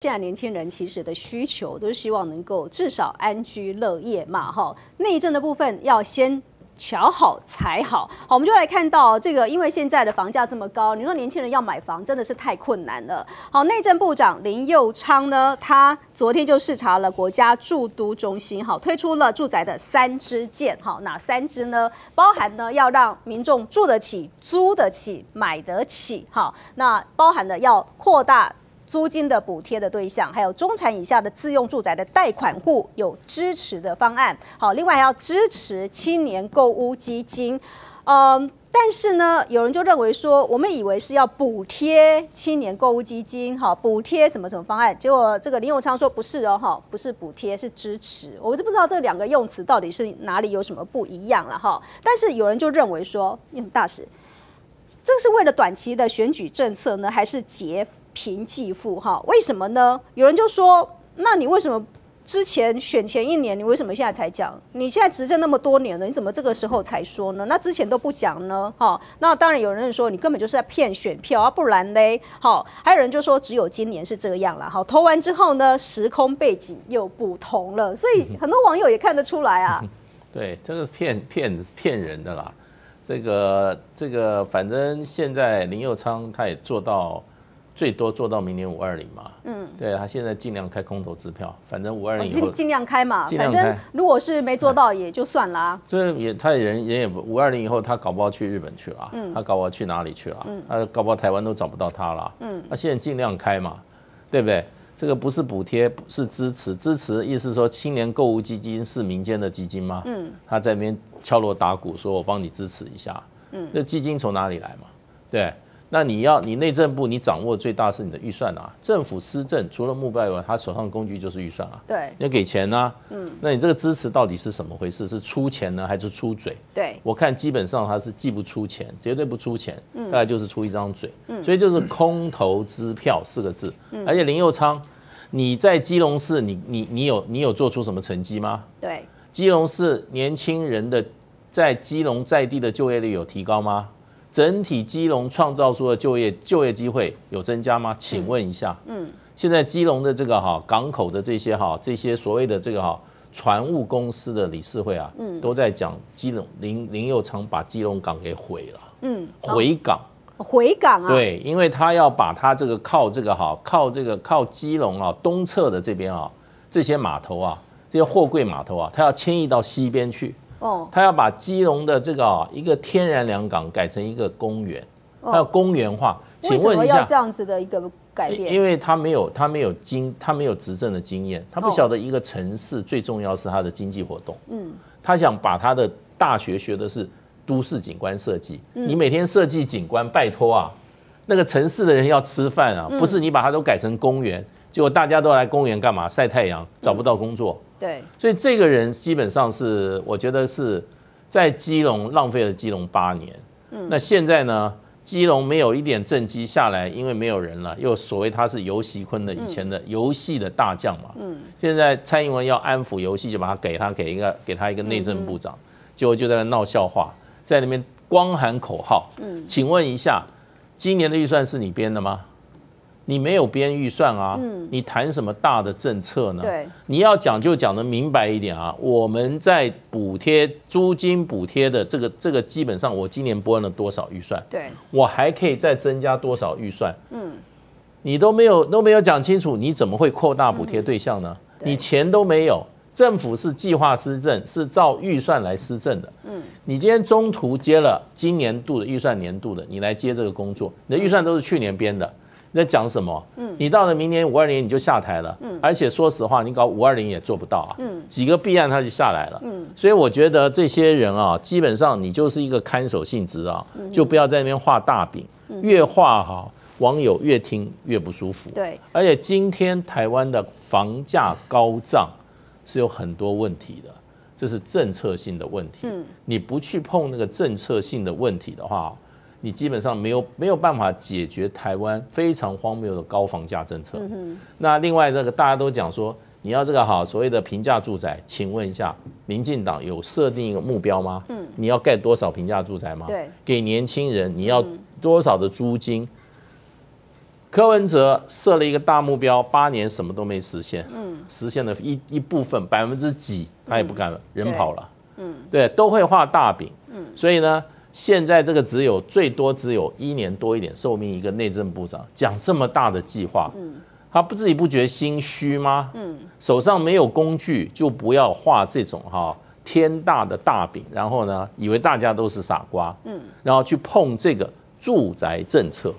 现在年轻人其实的需求都是希望能够至少安居乐业嘛，哈。内政的部分要先瞧好才好。好，我们就来看到这个，因为现在的房价这么高，你说年轻人要买房真的是太困难了。好，内政部长林佑昌呢，他昨天就视察了国家住都中心，好，推出了住宅的三支箭，好，哪三支呢？包含呢要让民众住得起、租得起、买得起，好，那包含的要扩大。租金的补贴的对象，还有中产以下的自用住宅的贷款户有支持的方案。好，另外要支持青年购屋基金。嗯，但是呢，有人就认为说，我们以为是要补贴青年购屋基金，哈，补贴什么什么方案？结果这个林永昌说不是哦，哈，不是补贴，是支持。我就不知道这两个用词到底是哪里有什么不一样了，哈。但是有人就认为说，大使，这是为了短期的选举政策呢，还是结？贫济富哈？为什么呢？有人就说，那你为什么之前选前一年，你为什么现在才讲？你现在执政那么多年了，你怎么这个时候才说呢？那之前都不讲呢？哈，那当然有人说你根本就是在骗选票啊，不然嘞？好，还有人就说只有今年是这样了。好，投完之后呢，时空背景又不同了，所以很多网友也看得出来啊。对，这个骗骗骗人的啦。这个这个，反正现在林佑昌他也做到。最多做到明年五二零嘛，嗯，对他现在尽量开空头支票，反正五二零以后尽量开嘛，反正如果是没做到也就算啦。这也他人人也五二零以后他搞不好去日本去了，嗯，他搞不好去哪里去了，嗯，他搞不好台湾都找不到他了，嗯，他现在尽量开嘛，对不对？这个不是补贴，是支持，支持意思说青年购物基金是民间的基金吗？嗯，他在那边敲锣打鼓说，我帮你支持一下，嗯，那基金从哪里来嘛？对。那你要你内政部你掌握最大是你的预算啊，政府施政除了目标以外，他手上工具就是预算啊。对，要给钱呐。嗯，那你这个支持到底是什么回事？是出钱呢，还是出嘴？对，我看基本上他是既不出钱，绝对不出钱，大概就是出一张嘴。嗯，所以就是空头支票四个字。嗯，而且林佑昌，你在基隆市，你你你有你有做出什么成绩吗？对，基隆市年轻人的在基隆在地的就业率有提高吗？整体基隆创造出的就业就业机会有增加吗？请问一下，嗯，现在基隆的这个哈港口的这些哈这些所谓的这个哈船务公司的理事会啊，嗯，都在讲基隆林林佑昌把基隆港给毁了，嗯，回港，回港啊，对，因为他要把他这个靠这个哈靠这个靠基隆啊东侧的这边啊这些码头啊这些货柜码头啊，他要迁移到西边去。哦，他要把基隆的这个啊一个天然良港改成一个公园，他要公园化。请问一下，这样子的一个改变？因为他没有他没有经他没有执政的经验，他不晓得一个城市最重要是它的经济活动。嗯，他想把他的大学学的是都市景观设计。你每天设计景观，拜托啊，那个城市的人要吃饭啊，不是你把它都改成公园，结果大家都来公园干嘛？晒太阳，找不到工作。对，所以这个人基本上是，我觉得是在基隆浪费了基隆八年。嗯，那现在呢，基隆没有一点政绩下来，因为没有人了，又所谓他是游戏坤的以前的游戏的大将嘛。嗯，现在蔡英文要安抚游戏，就把他给他给一个给他一个内政部长，结果就在那闹笑话，在那边光喊口号。嗯，请问一下，今年的预算是你编的吗？你没有编预算啊？你谈什么大的政策呢？对，你要讲就讲的明白一点啊！我们在补贴租金补贴的这个这个，基本上我今年拨了多少预算？对，我还可以再增加多少预算？嗯，你都没有都没有讲清楚，你怎么会扩大补贴对象呢？你钱都没有，政府是计划施政，是照预算来施政的。嗯，你今天中途接了今年度的预算年度的，你来接这个工作，你的预算都是去年编的。在讲什么？嗯，你到了明年五二零你就下台了，嗯，而且说实话，你搞五二零也做不到啊，嗯，几个弊案他就下来了，嗯，所以我觉得这些人啊，基本上你就是一个看守性质啊，就不要在那边画大饼，越画哈，网友越听越不舒服，对，而且今天台湾的房价高涨是有很多问题的，这是政策性的问题，嗯，你不去碰那个政策性的问题的话。你基本上没有没有办法解决台湾非常荒谬的高房价政策。那另外这个大家都讲说，你要这个好所谓的平价住宅，请问一下，民进党有设定一个目标吗？嗯，你要盖多少平价住宅吗？对，给年轻人你要多少的租金？柯文哲设了一个大目标，八年什么都没实现，嗯，实现了一一部分百分之几，他也不敢人跑了，嗯，对，都会画大饼，嗯，所以呢，现在这个只有最多只有一年多一点寿命一个内政部长讲这么大的计划，嗯，他不自己不觉得心虚吗？嗯，手上没有工具就不要画这种哈。天大的大饼，然后呢，以为大家都是傻瓜，嗯，然后去碰这个住宅政策，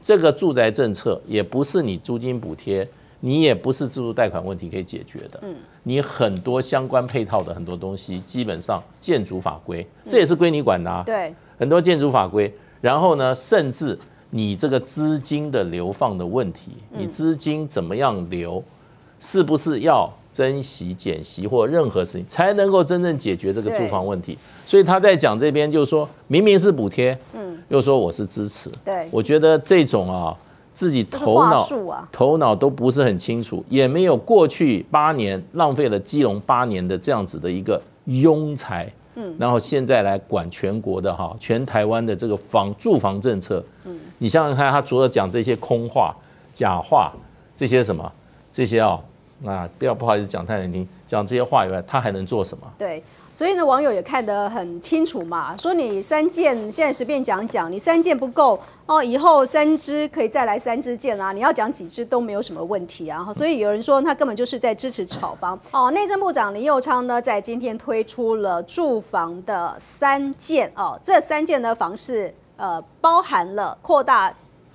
这个住宅政策也不是你租金补贴，你也不是自助贷款问题可以解决的，嗯，你很多相关配套的很多东西，基本上建筑法规，这也是归你管的，对，很多建筑法规，然后呢，甚至你这个资金的流放的问题，你资金怎么样流，是不是要？珍惜、减息或任何事情，才能够真正解决这个住房问题。所以他在讲这边，就是说明明是补贴，嗯，又说我是支持。对，我觉得这种啊，自己头脑头脑都不是很清楚，也没有过去八年浪费了基隆八年的这样子的一个庸才，嗯，然后现在来管全国的哈，全台湾的这个房住房政策，嗯，你想想看，他除了讲这些空话、假话，这些什么，这些啊。那不要不好意思讲太难听，讲这些话以外，他还能做什么？对，所以呢，网友也看得很清楚嘛，说你三件现在随便讲讲，你三件不够哦，以后三支可以再来三支件啊，你要讲几支都没有什么问题啊。所以有人说他根本就是在支持炒房哦。内政部长林佑昌呢，在今天推出了住房的三件哦，这三件呢房是呃包含了扩大。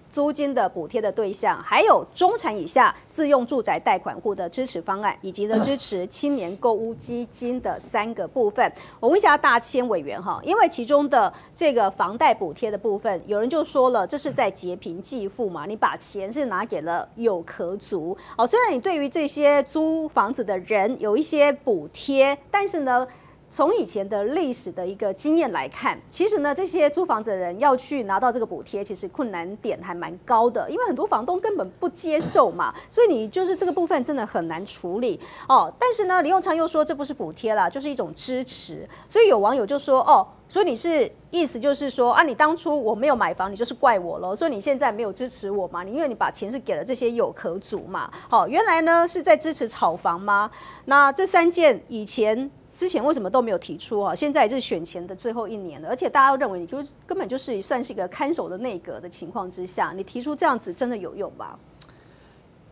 租金的补贴的对象，还有中产以下自用住宅贷款户的支持方案，以及呢支持青年购屋基金的三个部分。我问一下大千委员哈，因为其中的这个房贷补贴的部分，有人就说了，这是在劫贫济富嘛，你把钱是拿给了有壳族哦。虽然你对于这些租房子的人有一些补贴，但是呢。从以前的历史的一个经验来看，其实呢，这些租房子的人要去拿到这个补贴，其实困难点还蛮高的，因为很多房东根本不接受嘛，所以你就是这个部分真的很难处理哦。但是呢，李永昌又说这不是补贴啦，就是一种支持，所以有网友就说哦，所以你是意思就是说啊，你当初我没有买房，你就是怪我了，所以你现在没有支持我嘛？你因为你把钱是给了这些有壳族嘛？好，原来呢是在支持炒房吗？那这三件以前。之前为什么都没有提出啊？现在是选前的最后一年了，而且大家都认为你就根本就是算是一个看守的内阁的情况之下，你提出这样子真的有用吧？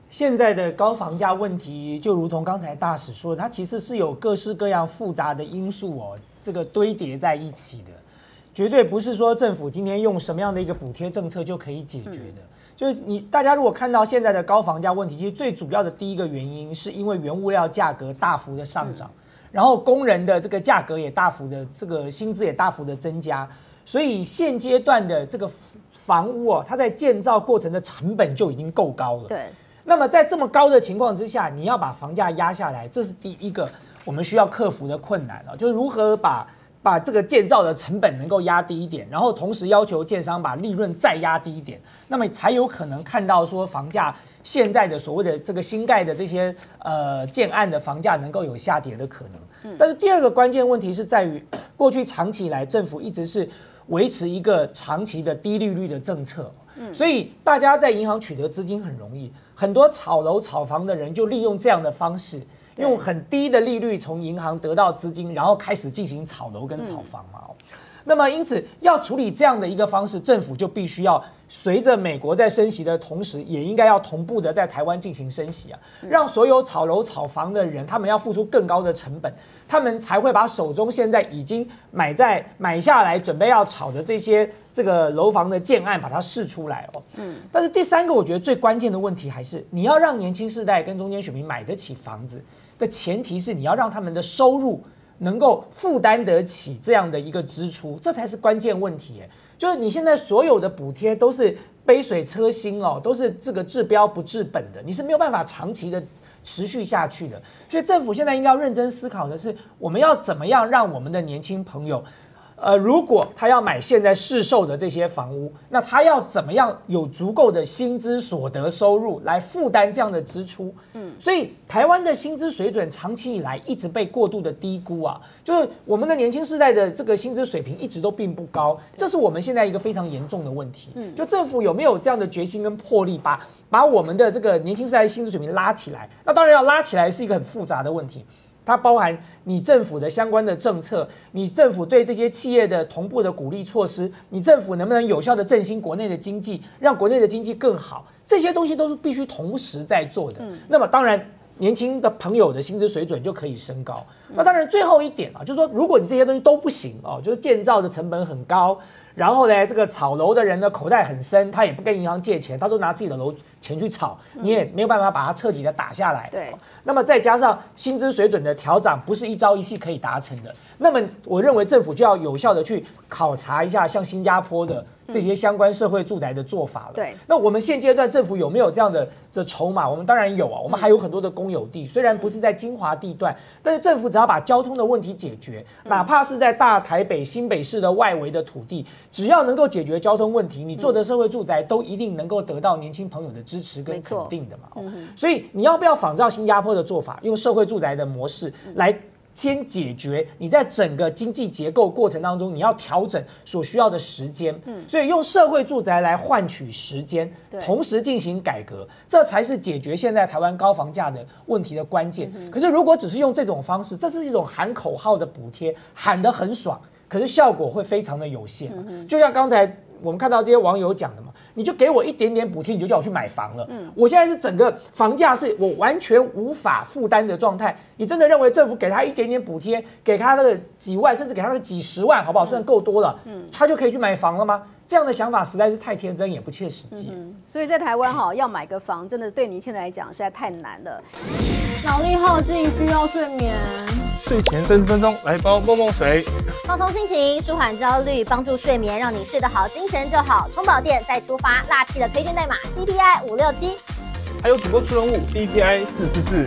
现在的高房价问题，就如同刚才大使说，它其实是有各式各样复杂的因素哦，这个堆叠在一起的，绝对不是说政府今天用什么样的一个补贴政策就可以解决的。就是你大家如果看到现在的高房价问题，其实最主要的第一个原因是因为原物料价格大幅的上涨。然后工人的这个价格也大幅的，这个薪资也大幅的增加，所以现阶段的这个房屋哦，它在建造过程的成本就已经够高了。对。那么在这么高的情况之下，你要把房价压下来，这是第一个我们需要克服的困难了，就是如何把把这个建造的成本能够压低一点，然后同时要求建商把利润再压低一点，那么才有可能看到说房价。现在的所谓的这个新盖的这些呃建案的房价能够有下跌的可能，但是第二个关键问题是在于，过去长期以来政府一直是维持一个长期的低利率的政策，所以大家在银行取得资金很容易，很多炒楼炒房的人就利用这样的方式，用很低的利率从银行得到资金，然后开始进行炒楼跟炒房嘛。那么，因此要处理这样的一个方式，政府就必须要随着美国在升息的同时，也应该要同步的在台湾进行升息啊，让所有炒楼炒房的人，他们要付出更高的成本，他们才会把手中现在已经买在买下来准备要炒的这些这个楼房的建案，把它试出来哦。嗯。但是第三个，我觉得最关键的问题还是你要让年轻世代跟中间选民买得起房子的前提是你要让他们的收入。能够负担得起这样的一个支出，这才是关键问题。就是你现在所有的补贴都是杯水车薪哦，都是这个治标不治本的，你是没有办法长期的持续下去的。所以政府现在应该要认真思考的是，我们要怎么样让我们的年轻朋友呃，如果他要买现在市售的这些房屋，那他要怎么样有足够的薪资所得收入来负担这样的支出？嗯，所以台湾的薪资水准长期以来一直被过度的低估啊，就是我们的年轻世代的这个薪资水平一直都并不高，这是我们现在一个非常严重的问题。嗯，就政府有没有这样的决心跟魄力，把把我们的这个年轻世代的薪资水平拉起来？那当然要拉起来是一个很复杂的问题。它包含你政府的相关的政策，你政府对这些企业的同步的鼓励措施，你政府能不能有效的振兴国内的经济，让国内的经济更好，这些东西都是必须同时在做的。那么当然，年轻的朋友的薪资水准就可以升高。那当然，最后一点啊，就是说，如果你这些东西都不行哦，就是建造的成本很高。然后呢，这个炒楼的人呢，口袋很深，他也不跟银行借钱，他都拿自己的楼钱去炒，你也没有办法把它彻底的打下来。对。那么再加上薪资水准的调整，不是一朝一夕可以达成的。那么我认为政府就要有效的去考察一下，像新加坡的。这些相关社会住宅的做法了。对，那我们现阶段政府有没有这样的这筹码？我们当然有啊，我们还有很多的公有地，虽然不是在精华地段，但是政府只要把交通的问题解决，哪怕是在大台北新北市的外围的土地，只要能够解决交通问题，你做的社会住宅都一定能够得到年轻朋友的支持跟肯定的嘛。所以你要不要仿照新加坡的做法，用社会住宅的模式来？先解决你在整个经济结构过程当中，你要调整所需要的时间。嗯，所以用社会住宅来换取时间，同时进行改革，这才是解决现在台湾高房价的问题的关键。可是如果只是用这种方式，这是一种喊口号的补贴，喊得很爽，可是效果会非常的有限。就像刚才我们看到这些网友讲的嘛。你就给我一点点补贴，你就叫我去买房了。嗯，我现在是整个房价是我完全无法负担的状态。你真的认为政府给他一点点补贴，给他那个几万，甚至给他个几十万，好不好？算够多了，嗯，他就可以去买房了吗？这样的想法实在是太天真，也不切实际。所以在台湾哈，要买个房，真的对年轻人来讲实在太难了。脑力耗尽，需要睡眠。睡前三十分钟，来包梦梦水，放松心情，舒缓焦虑，帮助睡眠，让你睡得好，精神就好。充饱电再出发，辣气的推荐代码 CPI 五六七，还有主播出人物 CPI 四四四。